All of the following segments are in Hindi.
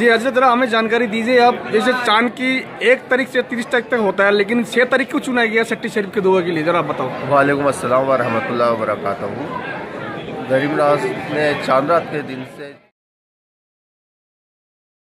जी अजय जरा हमें जानकारी दीजिए आप जैसे चांद की एक तारीख से तीस तारीख तक होता है लेकिन छह तारीख क्यों चुना गया सट्टी शरीफ के दुआ के लिए जरा आप बताओ वालेकुम अस्सलाम वरहमतुल्लाहि वबरकातुहू गरीब नवाज ने चांद रात के दिन से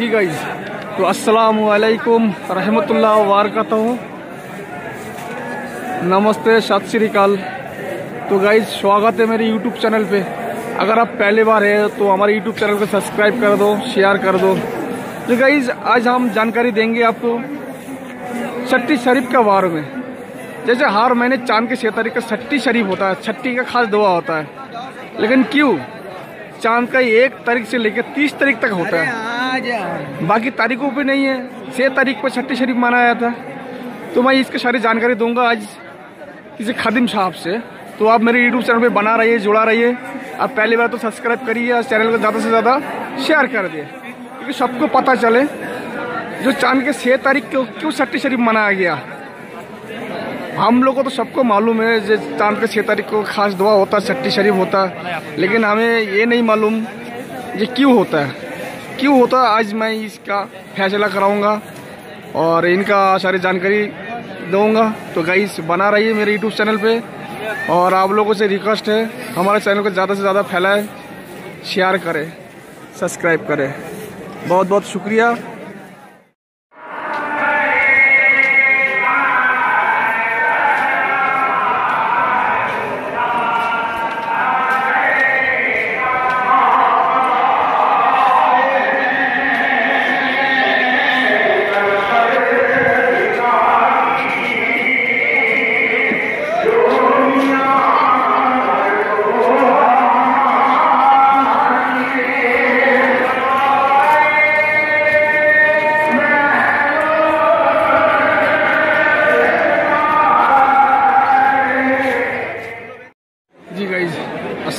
जी गाइज़ तो अस्सलाम वालेकुम रहमतुल्लाह वारकतहू नमस्ते, सत श्री अकाल। तो गाइज़ स्वागत है मेरे यूट्यूब चैनल पे। अगर आप पहली बार है तो हमारे यूट्यूब चैनल को सब्सक्राइब कर दो शेयर कर दो। तो गाइज़ आज हम जानकारी देंगे आपको छठी शरीफ का वार में। जैसे हर महीने चाँद के छह तारीख का छठी शरीफ होता है, छठी का खास दुआ होता है। लेकिन क्यों? चाँद का एक तारीख से लेकर तीस तारीख तक होता है। बाकी तारीखों पे नहीं है। छह तारीख पर छठी शरीफ मनाया था। तो मैं इसकी सारी जानकारी दूँगा आज किसी खादिम साहब से। तो आप मेरे यूट्यूब चैनल पे बना रहिए जुड़ा रहिए। आप पहली बार तो सब्सक्राइब करिए और चैनल को ज़्यादा से ज़्यादा शेयर कर दिए। क्योंकि सबको पता चले जो चाँद के छह तारीख को क्यों छठी शरीफ मनाया गया? हम लोग को तो सबको मालूम है, जो चाँद के छह तारीख को खास दुआ होता है छठी शरीफ होता। है लेकिन हमें ये नहीं मालूम ये क्यों होता है। क्यों होता है? आज मैं इसका फैसला कराऊँगा और इनका सारी जानकारी दूँगा। तो गाइस बना रहिए मेरे यूट्यूब चैनल पे और आप लोगों से रिक्वेस्ट है, हमारे चैनल को ज़्यादा से ज़्यादा फैलाए शेयर करें सब्सक्राइब करें। बहुत बहुत शुक्रिया।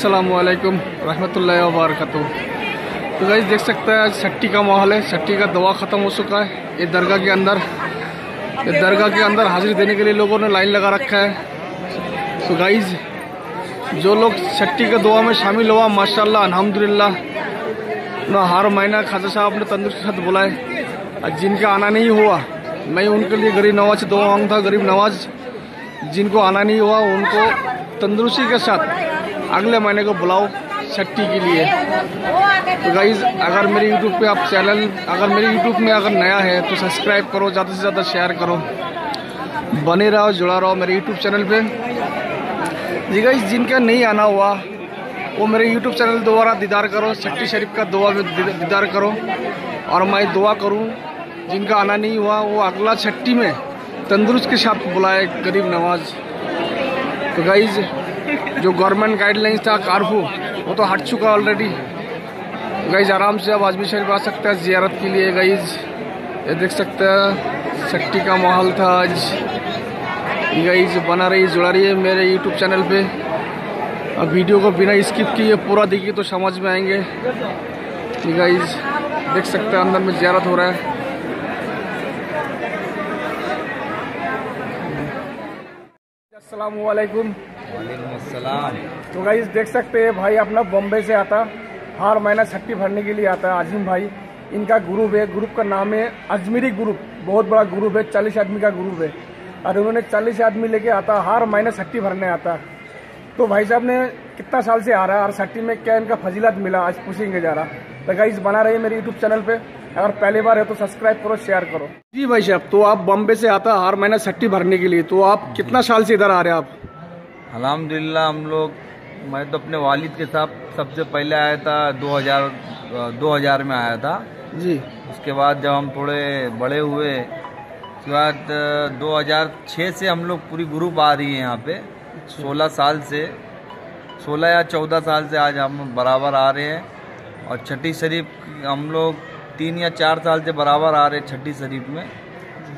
अस्सलाम वालेकुम रहमतुल्लाहि व बरकातहू तो गाइज़ देख सकते हैं, आज छट्टी का माहौल है। छट्टी का दवा ख़त्म हो चुका है। ये दरगाह के अंदर, ये दरगाह के अंदर हाजिरी देने के लिए लोगों ने लाइन लगा रखा है। तो गाइज़ जो लोग छट्टी के दुआ में शामिल हुआ, माशाल्लाह, अल्हम्दुलिल्लाह ना हर महीना खाजा साहब ने तंदुरुस्त साथ बुलाए और जिनका आना नहीं हुआ, मैं उनके लिए गरीब नवाज़ से दुआ माँगता गरीब नवाज़, जिनको आना नहीं हुआ, उनको तंदुरुस्ती के साथ अगले महीने को बुलाओ छट्टी के लिए। तो गाइज़ अगर मेरे यूट्यूब पे आप चैनल अगर मेरे यूट्यूब में अगर नया है तो सब्सक्राइब करो, ज़्यादा से ज़्यादा शेयर करो। बने रहो, जुड़ा रहो मेरे यूट्यूब चैनल पे। जी गाइज़ जिनका नहीं आना हुआ, वो मेरे यूट्यूब चैनल द्वारा दीदार करो छट्टी शरीफ का दुआ में दीदार करो। और मैं दुआ करूँ, जिनका आना नहीं हुआ, वो अगला छट्टी में तंदुरुस्त के साथ बुलाए गरीब नवाज़। तो गाइज़ जो गवर्नमेंट गाइडलाइंस था कारफू वो तो हट चुका ऑलरेडी गाइज़ आराम से अब आजमी शरीफ आ सकते हैं, जियारत के लिए गाइज़ ये देख सकते हैं छट्टी का माहौल था आज। गाइज़ बना रही, जुड़ा रही है मेरे यूट्यूब चैनल पे। अब वीडियो को बिना स्किप किए, पूरा देखिए तो समझ में आएँगे। गाइज़ देख सकते हैं, अंदर में जियारत हो रहा है। अस्सलाम वालेकुम तो गाइस देख सकते हैं भाई अपना बॉम्बे से आता हर महीना छट्टी भरने के लिए आता है आजिम भाई। इनका ग्रुप है ग्रुप का नाम है अजमेरी ग्रुप बहुत बड़ा ग्रुप है चालीस आदमी का ग्रुप है। और उन्होंने चालीस आदमी लेके आता हर महीना छट्टी भरने आता। तो भाई साहब ने कितना साल से आ रहा है और छट्टी में क्या इनका फजीलत मिला आज पूछेंगे जा रहा तो गाइस बना रही है मेरे यूट्यूब चैनल पे अगर पहली बार है तो सब्सक्राइब करो शेयर करो। जी भाई साहब तो आप बॉम्बे से आता हर महीना छट्टी भरने के लिए तो आप कितना साल से इधर आ रहे हैं आप? अल्हम्दुलिल्लाह हम लोग मैं तो अपने वालिद के साथ सबसे पहले आया था 2000 2000 में आया था। जी। उसके बाद जब हम थोड़े बड़े हुए उसके बाद अ, 2006 से हम लोग पूरी ग्रुप आ रही है यहाँ पे। 16 साल से 16 या 14 साल से आज हम बराबर आ रहे हैं। और छठी शरीफ हम लोग तीन या चार साल से बराबर आ रहे हैं छठी शरीफ में।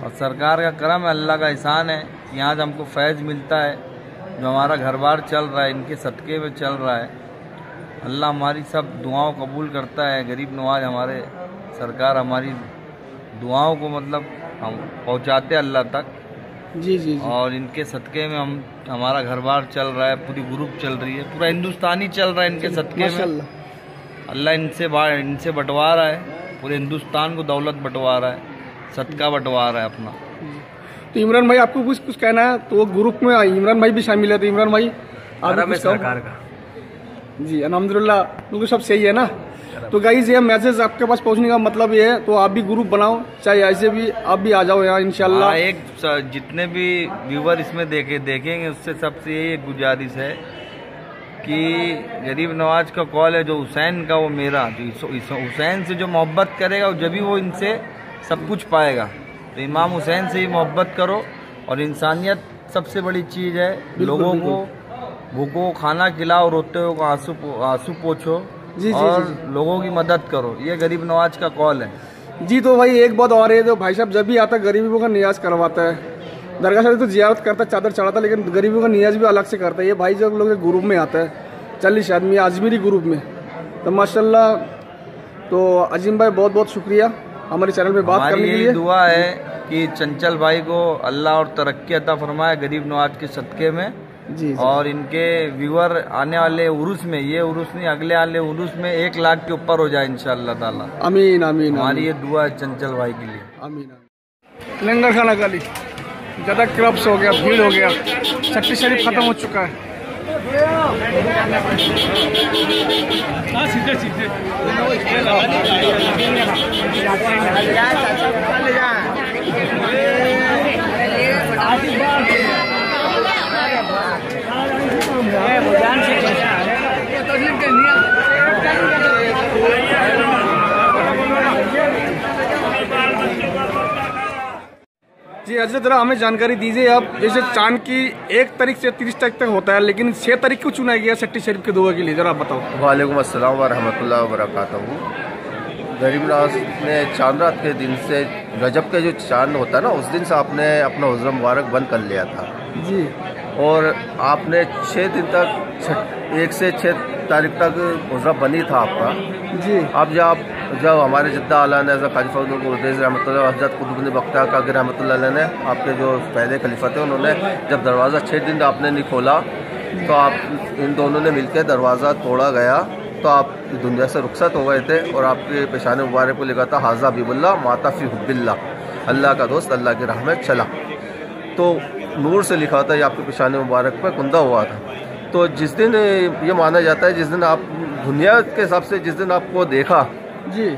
और सरकार का करम है अल्लाह का एहसान है यहाँ से हमको फैज़ मिलता है। जो हमारा घर बार चल रहा है इनके सदक़े में चल रहा है। अल्लाह हमारी सब दुआओं कबूल करता है। गरीब नवाज़ हमारे सरकार हमारी दुआओं को मतलब हम पहुँचाते अल्लाह तक। जी जी जी। और इनके सदक़े में हम हमारा घर बार चल रहा है पूरी ग्रुप चल रही है। पूरा हिंदुस्तान ही चल रहा है इनके सदक़े में। अल्लाह इनसे इनसे बंटवा रहा है। पूरे हिंदुस्तान को दौलत बंटवा रहा है। सदका बंटवा रहा है अपना। तो इमरान भाई आपको कुछ कुछ कहना है? तो ग्रुप में इमरान भाई भी शामिल है तो इमरान भाई आप भी का। जी अलहमदिल्ला बिल्कुल सब सही है ना? तो गाइज़ ये मैसेज आपके पास पहुँचने का मतलब ये है तो आप भी ग्रुप बनाओ चाहे ऐसे भी आप भी आ जाओ यहाँ इंशाल्लाह। हाँ, एक जितने भी व्यूवर इसमें देखे देखेंगे उससे सबसे यही एक गुजारिश है कि गरीब नवाज़ का कॉल है जो हुसैन का वो मेरा जो इस- हुसैन से जो मोहब्बत करेगा जब भी वो इनसे सब कुछ पाएगा। तो इमाम हुसैन से ही मोहब्बत करो और इंसानियत सबसे बड़ी चीज़ है। लोगों को भूखों खाना खिलाओ रोते को आँसू आँसू पोछो जी, जी, और जी, लोगों की मदद करो। ये गरीब नवाज़ का कॉल है। जी तो भाई एक बात और है जो भाई साहब जब भी आता है गरीबों का नियाज करवाता है। दरगाह शरीफ तो जियारत करता है चादर चढ़ाता है लेकिन गरीबों का नियाज भी अलग से करता है। ये भाई जब लोग ग्रुप में आता है चालीस आदमी अजमेरी ग्रुप में। तो माशाल्लाह तो अजीम भाई बहुत बहुत शुक्रिया। हमारे चैनल पे बात करने के लिए। दुआ है कि चंचल भाई को अल्लाह और तरक्की अता फरमाए गरीब नवाज़ के सदक़े में। जी जी। और इनके व्यूअर आने वाले उर्स में ये उर्स नहीं अगले वाले उर्स में एक लाख के ऊपर हो जाए इंशाल्लाह ताला। अमीन अमीन हमारी ये दुआ है चंचल भाई के लिए। अमीन। लंगर खाना गली ज़्यादा क्रब्स हो गया भीड़ हो गया। छठी शरीफ खत्म हो चुका है। जी, अजय जरा हमें जानकारी दीजिए आप, जैसे चाँद की एक तारीख से तीस तारीख तक होता है, लेकिन छह तारीख को चुना गया छठी शरीफ के दुआ के लिए, जरा आप बताओ। वालेकुम अस्सलाम वरहमतुल्लाह वबरकातुहू गरीब नवाज़ ने चाँद रात के दिन से रजब के जो चाँद होता है ना उस दिन से आपने अपना उज़्र मुबारक बंद कर लिया था। जी। और आपने छः दिन तक एक से छः तारीख तक हजरा बनी था आपका। जी। अब जब जब हमारे जद्दा आला ने खलीफादेज रहमत हज़रत कुतुबन बख्ता का रहमत ने आपके जो पहले खलीफा थे उन्होंने जब दरवाज़ा छः दिन आपने नहीं खोला तो आप इन दोनों ने मिलकर दरवाज़ा तोड़ा गया। तो आप दुनिया से रुखसत हो गए थे और आपके पेशान मुबारक को लिखा था हाजा हबीबुल्ला माता फ़ी हुबिल्ला अल्लाह का दोस्त अल्लाह की राह में चला। तो नूर से लिखा था ये आपके पेशान मुबारक पर कुंदा हुआ था। तो जिस दिन ये माना जाता है जिस दिन आप दुनिया के हिसाब से जिस दिन आपको देखा जी।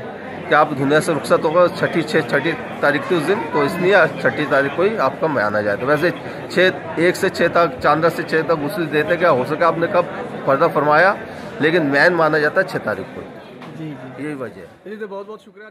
कि आप दुनिया से रुखसत होगा छठी छः छठी तारीख थी उस दिन तो इसलिए छठी तारीख को ही आपका माना जाए तो वैसे छः एक से छः तक चांदा से छः तक गुस्ल देते क्या हो सके आपने कब पर्दा फरमाया लेकिन मैन माना जाता है छः तारीख को। जी जी। यही वजह है। तो बहुत बहुत शुक्रिया